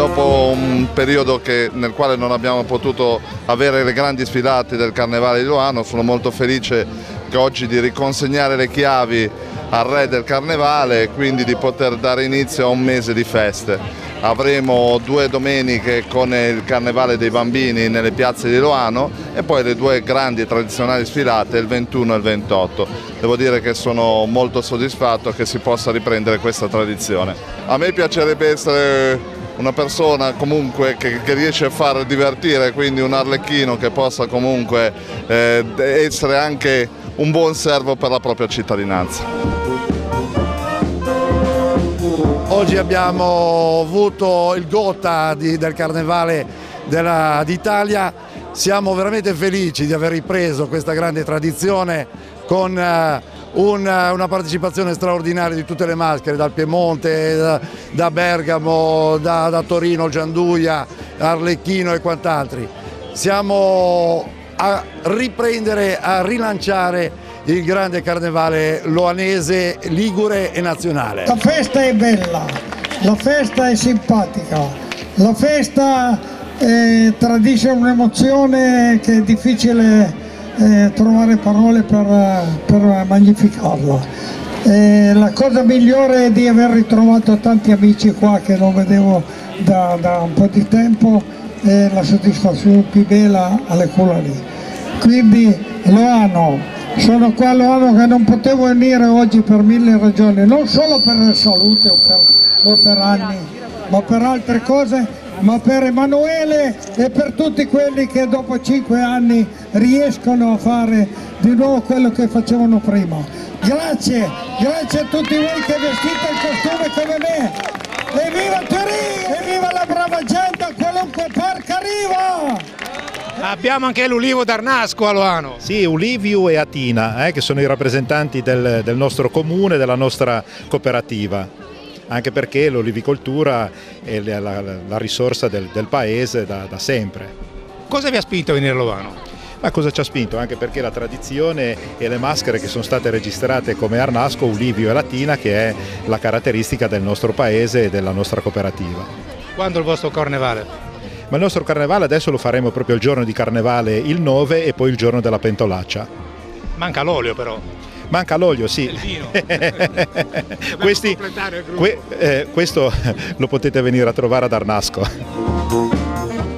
un periodo che, nel quale non abbiamo potuto avere le grandi sfilate del Carnevale di Loano, sono molto felice oggi di riconsegnare le chiavi al re del Carnevale e quindi di poter dare inizio a un mese di feste. Avremo due domeniche con il Carnevale dei Bambini nelle piazze di Loano e poi le due grandi tradizionali sfilate il 21 e il 28. Devo dire che sono molto soddisfatto che si possa riprendere questa tradizione. A me piacerebbe essere una persona comunque che, che, riesce a far divertire, quindi un arlecchino che possa comunque eh, essere anche un buon servo per la propria cittadinanza. Oggi abbiamo avuto il gota di, del Carnevale d'Italia, siamo veramente felici di aver ripreso questa grande tradizione con uh, un, una partecipazione straordinaria di tutte le maschere, dal Piemonte, da, da Bergamo, da, da Torino, Gianduia, Arlecchino e quant'altri. Siamo a riprendere, a rilanciare il grande carnevale loanese, ligure e nazionale. La festa è bella, la festa è simpatica, la festa eh, tradisce un'emozione che è difficile eh, trovare parole per, per magnificarla. Eh, la cosa migliore è di aver ritrovato tanti amici qua che non vedevo da, da un po' di tempo e la soddisfazione più bella alle quella lì. Quindi lo hanno sono qua a Loano che non potevo venire oggi per mille ragioni, non solo per la salute o per, o per anni, ma per altre cose, ma per Emanuele e per tutti quelli che dopo cinque anni riescono a fare di nuovo quello che facevano prima. Grazie, grazie a tutti voi che vestite il costume come me. Evviva Torino, evviva la brava gente a qualunque parco arriva! Abbiamo anche l'Ulivo d'Arnasco a Loano. Sì, Ulivio e Atina, eh, che sono i rappresentanti del, del nostro comune, della nostra cooperativa anche perché l'olivicoltura è la, la, la risorsa del, del paese da, da, sempre. Cosa vi ha spinto a venire a Lovano? Ma cosa ci ha spinto? Anche perché la tradizione e le maschere che sono state registrate come Arnasco, Ulivio e Latina, che è la caratteristica del nostro paese e della nostra cooperativa. Quando il vostro carnevale? ma il nostro carnevale adesso lo faremo proprio il giorno di carnevale il 9 e poi il giorno della pentolaccia. Manca l'olio però. Manca l'olio, sì. Questi, que, eh, questo lo potete venire a trovare ad Arnasco.